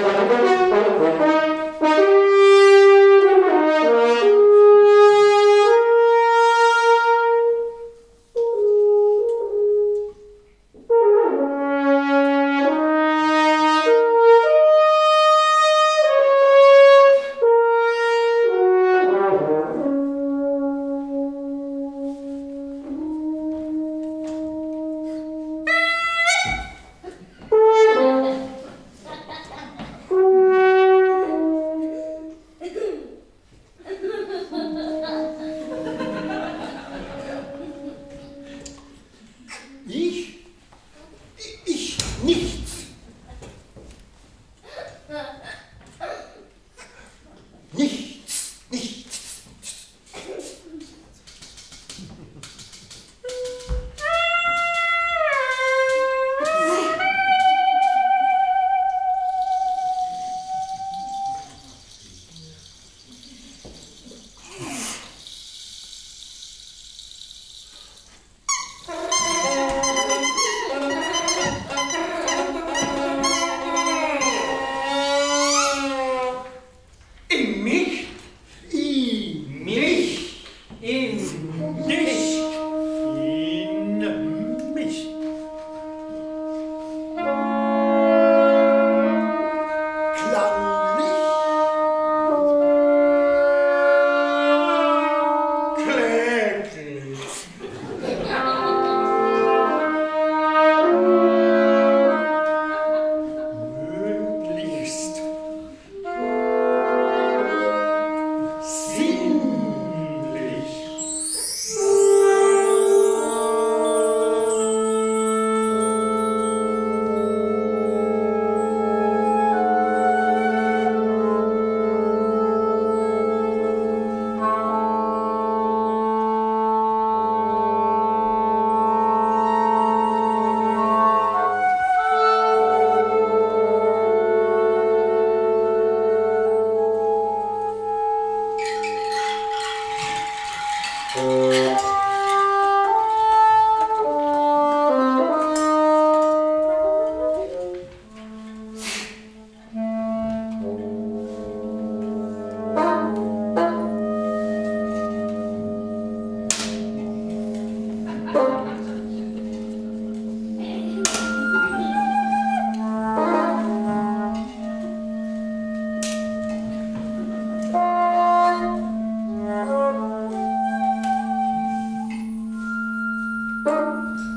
Thank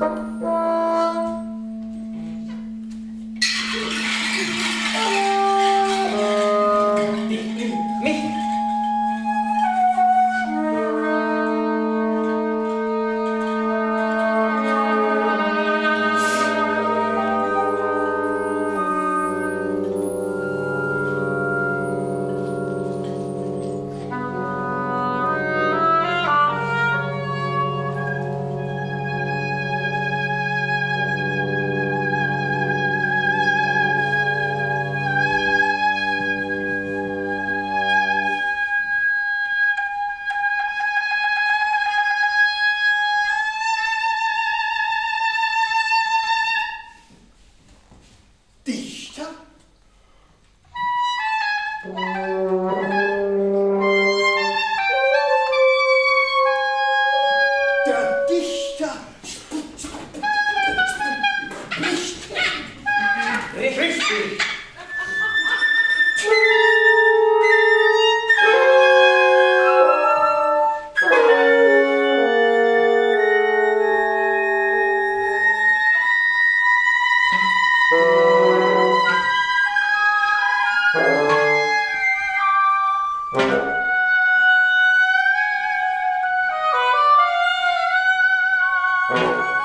Música Der